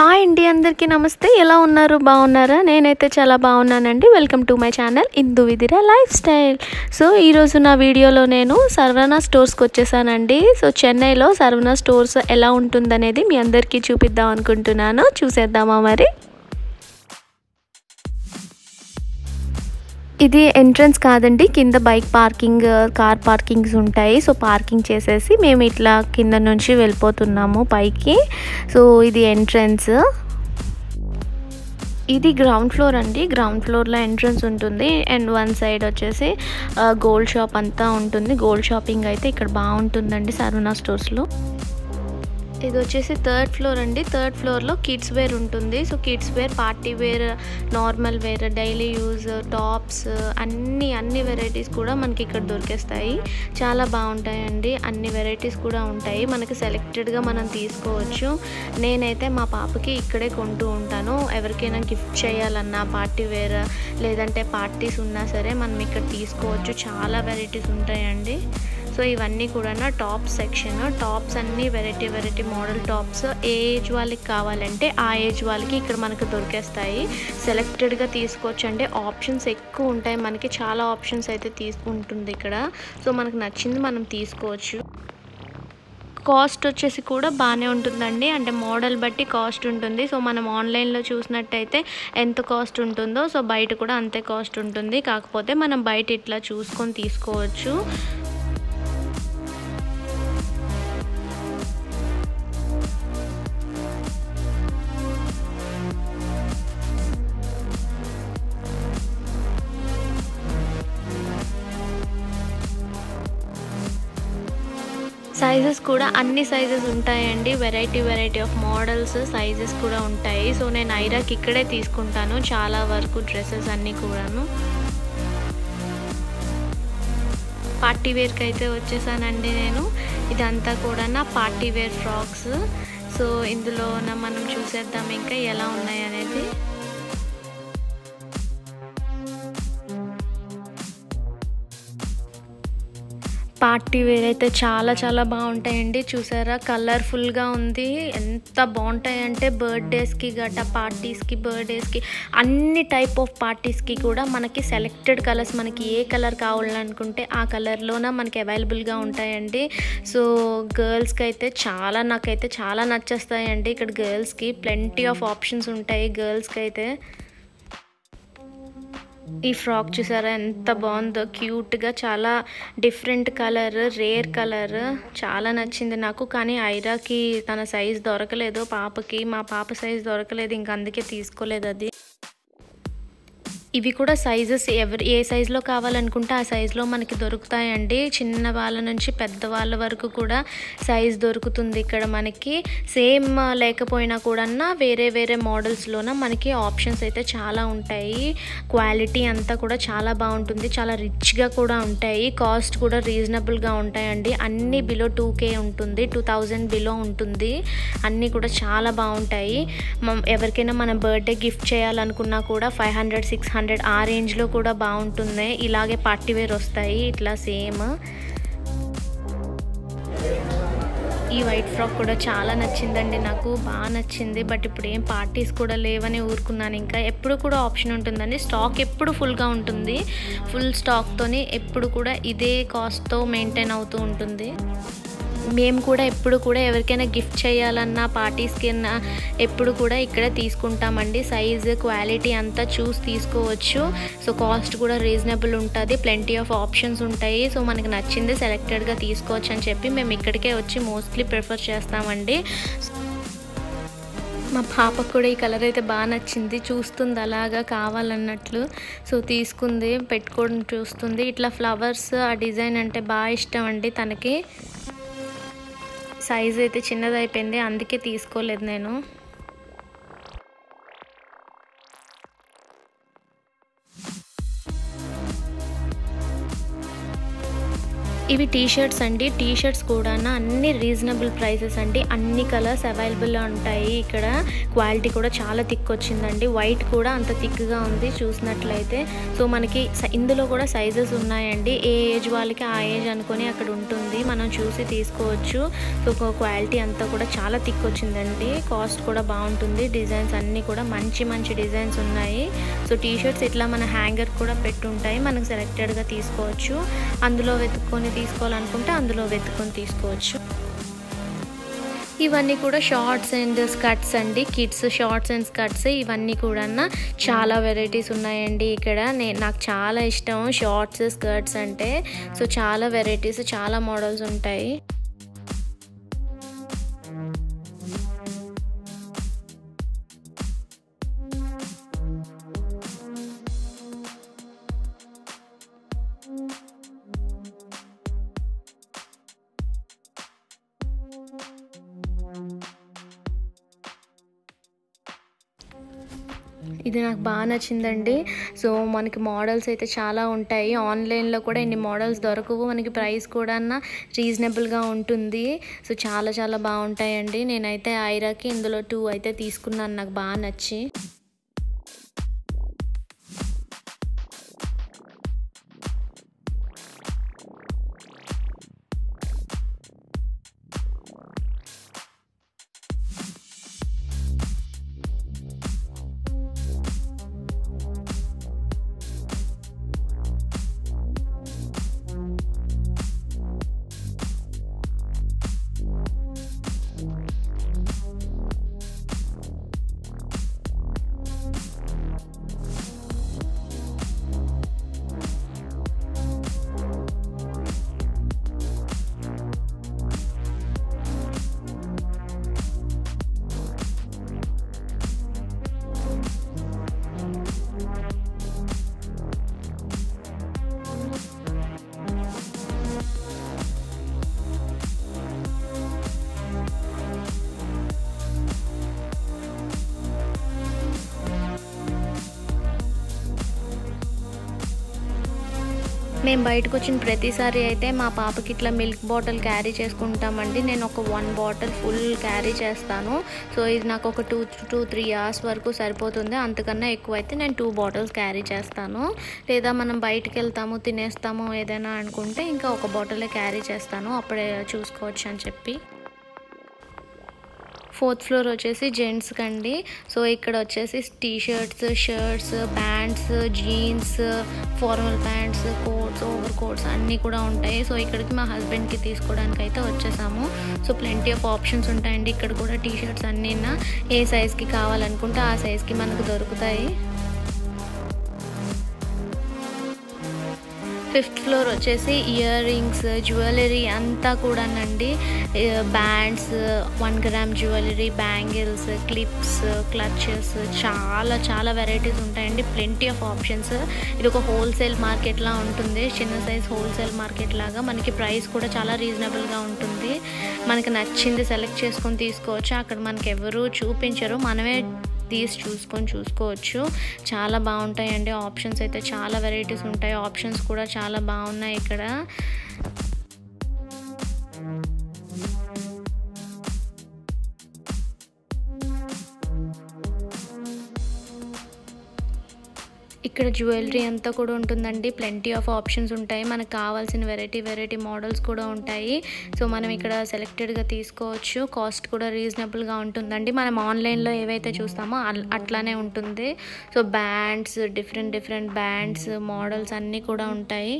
Hi అండి అందరికీ నమస్తే. ఎలా ఉన్నారు? బాగున్నారా? నేనైతే చాలా బాగున్నానండి. Welcome to my channel Indu Vidira lifestyle. So ఈరోజు నా వీడియోలో నేను సర్వనా స్టోర్స్కి వచ్చేసానండి. సో చెన్నైలో సర్వనా స్టోర్స్ ఎలా ఉంటుందనేది మీ అందరికీ చూపిద్దాం అనుకుంటున్నాను. చూసేద్దామా మరి? ఇది ఎంట్రన్స్ కాదండి. కింద బైక్ పార్కింగ్ కార్ పార్కింగ్స్ ఉంటాయి. సో పార్కింగ్ చేసేసి మేము ఇట్లా కింద నుంచి వెళ్ళిపోతున్నాము పైకి. సో ఇది ఎంట్రన్స్ ఇది గ్రౌండ్ ఫ్లోర్ అండి. గ్రౌండ్ ఫ్లోర్లో ఎంట్రన్స్ ఉంటుంది. అండ్ వన్ సైడ్ వచ్చేసి uh, గోల్డ్ షాప్ అంతా ఉంటుంది. గోల్డ్ షాపింగ్ అయితే ఇక్కడ బాగుంటుందండి సరుణా స్టోర్స్లో ఇది వచ్చేసి థర్డ్ ఫ్లోర్ అండి. థర్డ్ ఫ్లోర్లో కిడ్స్ వేర్ ఉంటుంది. So kids wear party wear normal wear daily use tops అన్ని అన్ని వెరైటీస్ కూడా మనకి ఇక్కడ దొరికేస్తాయి. చాలా బాగుంటాయండి. అన్ని వెరైటీస్ కూడా ఉంటాయి. మనకి సెలెక్టెడ్గా మనం తీసుకోవచ్చు. నేనైతే మా పాపకి ఇక్కడే కొంటూ ఉంటాను. ఎవరికైనా గిఫ్ట్ చేయాలన్నా పార్టీ వేర్ లేదంటే పార్టీస్ ఉన్నా సరే మనం ఇక్కడ తీసుకోవచ్చు. చాలా వెరైటీస్ ఉంటాయండి. సో ఇవన్నీ కూడా టాప్ సెక్షన్ టాప్స్ అన్ని వెరైటీ వెరైటీ మోడల్ టాప్స్. ఏ ఏజ్ వాళ్ళకి కావాలంటే ఆ ఏజ్ వాళ్ళకి ఇక్కడ మనకు దొరికేస్తాయి. సెలెక్టెడ్గా తీసుకోవచ్చు అంటే ఆప్షన్స్ ఎక్కువ ఉంటాయి. మనకి చాలా ఆప్షన్స్ అయితే తీసుకుంటుంది ఇక్కడ. సో మనకు నచ్చింది మనం తీసుకోవచ్చు. కాస్ట్ వచ్చేసి కూడా బాగానే ఉంటుందండి. అంటే మోడల్ బట్టి కాస్ట్ ఉంటుంది. సో మనం ఆన్లైన్లో చూసినట్టయితే ఎంత కాస్ట్ ఉంటుందో సో బయట కూడా అంతే కాస్ట్ ఉంటుంది. కాకపోతే మనం బయట ఇట్లా చూసుకొని తీసుకోవచ్చు. సైజెస్ కూడా అన్ని సైజెస్ ఉంటాయండి. Variety variety of models sizes కూడా ఉంటాయి. సో నేను ఐరాక్ ఇక్కడే తీసుకుంటాను. చాలా వరకు డ్రెస్సెస్ అన్నీ కూడాను. పార్టీ వేర్కి అయితే వచ్చేసానండి నేను. ఇదంతా కూడా నా పార్టీ వేర్ ఫ్రాక్స్. సో ఇందులో మనం చూసేద్దాం ఇంకా ఎలా ఉన్నాయి పార్టీ వేర్ అయితే చాలా చాలా బాగుంటాయండి. చూసారా? కలర్ఫుల్గా ఉంది. ఎంత బాగుంటాయంటే బర్త్డేస్కి గట్రా పార్టీస్కి బర్త్డేస్కి అన్ని టైప్ ఆఫ్ పార్టీస్కి కూడా మనకి సెలెక్టెడ్ కలర్స్ మనకి ఏ కలర్ కావాలనుకుంటే ఆ కలర్లోన మనకి అవైలబుల్గా ఉంటాయండి. సో గర్ల్స్కి అయితే చాలా నాకైతే చాలా నచ్చేస్తాయండి. ఇక్కడ గర్ల్స్కి ప్లెంటీ ఆఫ్ ఆప్షన్స్ ఉంటాయి గర్ల్స్కి అయితే ఈ ఫ్రాక్ చూసారా? ఎంత బాగుందో. క్యూట్గా చాలా డిఫరెంట్ కలర్ రేర్ కలర్. చాలా నచ్చింది నాకు. కానీ ఐరాకి తన సైజ్ దొరకలేదు. పాపకి మా పాప సైజ్ దొరకలేదు. ఇంక అందుకే తీసుకోలేదు అది. ఇవి కూడా సైజెస్ ఎవరి ఏ సైజులో కావాలనుకుంటే ఆ సైజులో మనకి దొరుకుతాయండి. చిన్న వాళ్ళ నుంచి పెద్ద వాళ్ళ వరకు కూడా సైజ్ దొరుకుతుంది ఇక్కడ మనకి. సేమ్ లేకపోయినా కూడా వేరే వేరే మోడల్స్లోన మనకి ఆప్షన్స్ అయితే చాలా ఉంటాయి. క్వాలిటీ అంతా కూడా చాలా బాగుంటుంది. చాలా రిచ్గా కూడా ఉంటాయి. కాస్ట్ కూడా రీజనబుల్గా ఉంటాయండి. అన్నీ బిలో టూ కే ఉంటుంది. టూ థౌజండ్ బిలో ఉంటుంది. అన్నీ కూడా చాలా బాగుంటాయి. ఎవరికైనా మనం బర్త్డే గిఫ్ట్ చేయాలనుకున్నా కూడా five hundred six hundred hundred ఆ రేంజ్లో కూడా బాగుంటుంది. ఇలాగే పార్టీ వేర్ వస్తాయి. ఇట్లా సేమ్. ఈ వైట్ ఫ్రాక్ కూడా చాలా నచ్చిందండి నాకు. బాగా నచ్చింది. బట్ ఇప్పుడు ఏం పార్టీస్ కూడా లేవని ఊరుకున్నాను ఇంకా. ఎప్పుడు కూడా ఆప్షన్ ఉంటుందండి. స్టాక్ ఎప్పుడు ఫుల్గా ఉంటుంది. ఫుల్ స్టాక్తోని ఎప్పుడు కూడా ఇదే కాస్ట్తో మెయింటైన్ అవుతూ ఉంటుంది. మేము కూడా ఎప్పుడు కూడా ఎవరికైనా గిఫ్ట్ చేయాలన్నా పార్టీస్కి ఎప్పుడు కూడా ఇక్కడ తీసుకుంటామండి. సైజు క్వాలిటీ అంతా చూసి తీసుకోవచ్చు. సో కాస్ట్ కూడా రీజనబుల్ ఉంటుంది. ప్లెంటీ ఆఫ్ ఆప్షన్స్ ఉంటాయి. సో మనకి నచ్చింది సెలెక్టెడ్గా తీసుకోవచ్చు అని చెప్పి మేము ఇక్కడికే వచ్చి మోస్ట్లీ ప్రిఫర్ చేస్తామండి. మా పాపకు కూడా ఈ కలర్ అయితే బాగా నచ్చింది. చూస్తుంది అలాగా కావాలన్నట్లు. సో తీసుకుంది పెట్టుకోవడం చూస్తుంది. ఇట్లా ఫ్లవర్స్ ఆ డిజైన్ అంటే బాగా ఇష్టం అండి తనకి. సైజ్ అయితే చిన్నది అయిపోయింది అందుకే తీసుకోలేదు నేను. ఇవి టీ షర్ట్స్ అండి. టీ షర్ట్స్ కూడా అన్ని రీజనబుల్ ప్రైసెస్ అండి. అన్ని కలర్స్ అవైలబుల్లో ఉంటాయి. ఇక్కడ క్వాలిటీ కూడా చాలా థిక్ వచ్చిందండి వైట్ కూడా అంత థిక్గా ఉంది చూసినట్లయితే. సో మనకి ఇందులో కూడా సైజెస్ ఉన్నాయండి. ఏ ఏజ్ వాళ్ళకి ఆ ఏజ్ అనుకొని అక్కడ ఉంటుంది. మనం చూసి తీసుకోవచ్చు. సో క్వాలిటీ అంతా కూడా చాలా థిక్ వచ్చిందండి కాస్ట్ కూడా బాగుంటుంది. డిజైన్స్ అన్నీ కూడా మంచి మంచి డిజైన్స్ ఉన్నాయి. సో టీ షర్ట్స్ ఇట్లా మన హ్యాంగర్ కూడా పెట్టుంటాయి. మనకు సెలెక్టెడ్గా తీసుకోవచ్చు. అందులో వెతుక్కొని తీసుకోవాలనుకుంటే అందులో వెతుకొని తీసుకోవచ్చు. ఇవన్నీ కూడా షార్ట్స్ అండ్ స్కర్ట్స్ అండి. కిడ్స్ షార్ట్స్ అండ్ స్కర్ట్స్ ఇవన్నీ కూడా చాలా వెరైటీస్ ఉన్నాయండి ఇక్కడ. నేను నాకు చాలా ఇష్టం షార్ట్స్ స్కర్ట్స్ అంటే. సో చాలా వెరైటీస్ చాలా మోడల్స్ ఉంటాయి. ఇది నాకు బాగా నచ్చిందండి. సో మనకి మోడల్స్ అయితే చాలా ఉంటాయి. ఆన్లైన్లో కూడా ఇన్ని మోడల్స్ దొరకవు. మనకి ప్రైస్ కూడా రీజనబుల్గా ఉంటుంది. సో చాలా చాలా బాగుంటాయండి. నేనైతే ఐరాకి ఇందులో టూ అయితే తీసుకున్నాను. నాకు బాగా నచ్చి. మేము బయటకు వచ్చిన ప్రతిసారి అయితే మా పాపకి ఇట్లా మిల్క్ బాటిల్ క్యారీ చేసుకుంటామండి. నేను ఒక వన్ బాటిల్ ఫుల్ క్యారీ చేస్తాను. సో ఇది నాకు ఒక టూ టూ త్రీ అవర్స్ వరకు సరిపోతుంది. అంతకన్నా ఎక్కువ అయితే నేను టూ బాటిల్స్ క్యారీ చేస్తాను. లేదా మనం బయటికి వెళ్తాము తినేస్తాము ఏదైనా అనుకుంటే ఇంకా ఒక బాటిలే క్యారీ చేస్తాను. అప్పుడే చూసుకోవచ్చు అని చెప్పి. ఫోర్త్ ఫ్లోర్ వచ్చేసి జెంట్స్కి అండి. సో ఇక్కడ వచ్చేసి T shirts shirts pants jeans formal pants coats over coats అన్నీ కూడా ఉంటాయి. సో ఇక్కడికి మా హస్బెండ్కి తీసుకోవడానికి అయితే వచ్చేసాము. సో ప్లెంటీ ఆఫ్ ఆప్షన్స్ ఉంటాయండి. ఇక్కడ కూడా టీ షర్ట్స్ అన్నీ ఏ సైజ్కి కావాలనుకుంటే ఆ సైజ్కి మనకు దొరుకుతాయి. ఫిఫ్త్ ఫ్లోర్ వచ్చేసి ఇయర్ రింగ్స్ జ్యువెలరీ అంతా కూడానండి. Bands one gram jewellery bangles clips clutches చాలా చాలా వెరైటీస్ ఉంటాయండి. Plenty of options. ఇది ఒక హోల్సేల్ మార్కెట్లా ఉంటుంది. చిన్న సైజ్ హోల్సేల్ మార్కెట్ లాగా మనకి ప్రైస్ కూడా చాలా రీజనబుల్గా ఉంటుంది. మనకి నచ్చింది సెలెక్ట్ చేసుకొని తీసుకోవచ్చు? అక్కడ మనకి ఎవరు చూపించరు. మనమే తీసి చూసుకొని చూసుకోవచ్చు. చాలా బాగుంటాయండి. ఆప్షన్స్ అయితే చాలా వెరైటీస్ ఉంటాయి. ఆప్షన్స్ కూడా చాలా బాగున్నాయి ఇక్కడ. ఇక్కడ జ్యువెలరీ అంతా కూడా ఉంటుందండి. ప్లెంటీ ఆఫ్ ఆప్షన్స్ ఉంటాయి. మనకు కావాల్సిన వెరైటీ వెరైటీ మోడల్స్ కూడా ఉంటాయి. సో మనం ఇక్కడ సెలెక్టెడ్గా తీసుకోవచ్చు. కాస్ట్ కూడా రీజనబుల్గా ఉంటుందండి. మనం ఆన్లైన్లో ఏవైతే చూస్తామో అట్లానే ఉంటుంది. So bands different different bands models అన్నీ కూడా ఉంటాయి.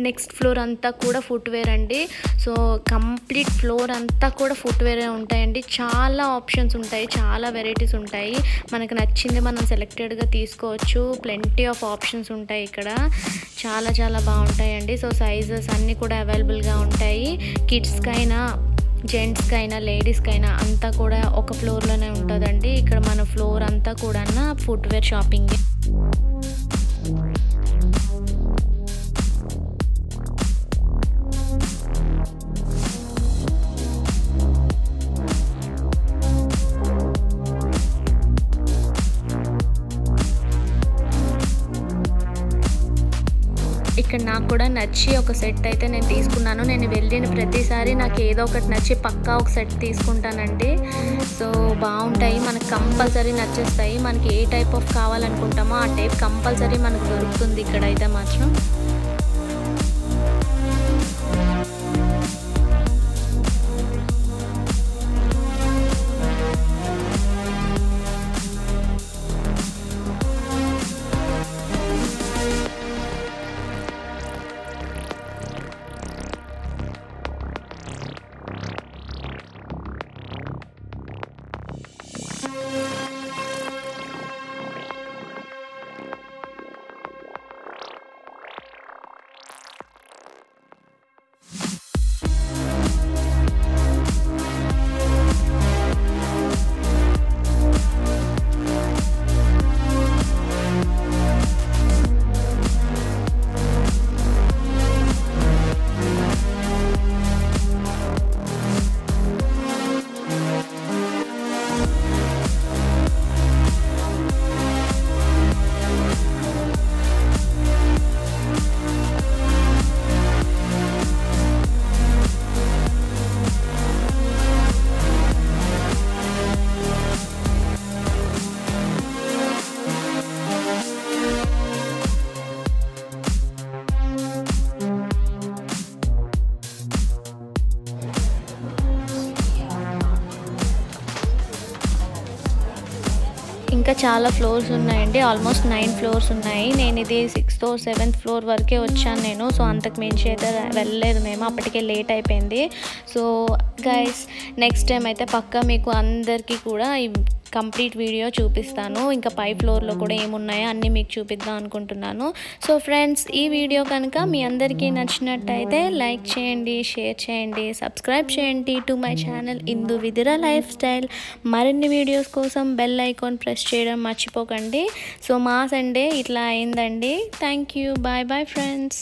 నెక్స్ట్ ఫ్లోర్ అంతా కూడా ఫుట్వేర్ అండి. సో కంప్లీట్ ఫ్లోర్ అంతా కూడా ఫుట్వేరే ఉంటాయండి. చాలా ఆప్షన్స్ ఉంటాయి చాలా వెరైటీస్ ఉంటాయి. మనకు నచ్చింది మనం సెలెక్టెడ్గా తీసుకోవచ్చు. ప్లెంటీ ఆఫ్ ఆప్షన్స్ ఉంటాయి ఇక్కడ. చాలా చాలా బాగుంటాయండి. సో సైజెస్ అన్నీ కూడా అవైలబుల్గా ఉంటాయి. కిడ్స్కైనా జెంట్స్కైనా లేడీస్కైనా అంతా కూడా ఒక ఫ్లోర్లోనే ఉంటుందండి. ఇక్కడ మన ఫ్లోర్ అంతా కూడా ఫుట్వేర్ షాపింగే నాకు కూడా నచ్చి ఒక సెట్ అయితే నేను తీసుకున్నాను. నేను వెళ్ళిన ప్రతిసారి నాకు ఏదో ఒకటి నచ్చి పక్కా ఒక సెట్ తీసుకుంటానండి. సో బాగుంటాయి. మనకు కంపల్సరీ నచ్చేస్తాయి. మనకి ఏ టైప్ ఆఫ్ కావాలనుకుంటామో ఆ టైప్ కంపల్సరీ మనకు దొరుకుతుంది ఇక్కడైతే మాత్రం. ఇంకా చాలా ఫ్లోర్స్ ఉన్నాయండి. ఆల్మోస్ట్ నైన్ ఫ్లోర్స్ ఉన్నాయి. నేను ఇది సిక్స్త్ సెవెంత్ ఫ్లోర్ వరకే వచ్చాను నేను. సో అంతకు మించి అయితే వెళ్ళలేదు మేము. అప్పటికే లేట్ అయిపోయింది. సో గైస్ నెక్స్ట్ టైం అయితే పక్కా మీకు అందరికీ కూడా ఈ కంప్లీట్ వీడియో చూపిస్తాను. ఇంకా పై ఫ్లోర్లో కూడా ఏమున్నాయో అన్నీ మీకు చూపిద్దాం అనుకుంటున్నాను. సో ఫ్రెండ్స్ ఈ వీడియో కనుక మీ అందరికీ నచ్చినట్టయితే లైక్ చేయండి షేర్ చేయండి సబ్స్క్రైబ్ చేయండి to my channel Indu Vidira lifestyle. మరిన్ని వీడియోస్ కోసం బెల్ ఐకాన్ ప్రెస్ చేయడం మర్చిపోకండి. సో మా సండే ఇట్లా అయిందండి. Thank you. Bye bye friends.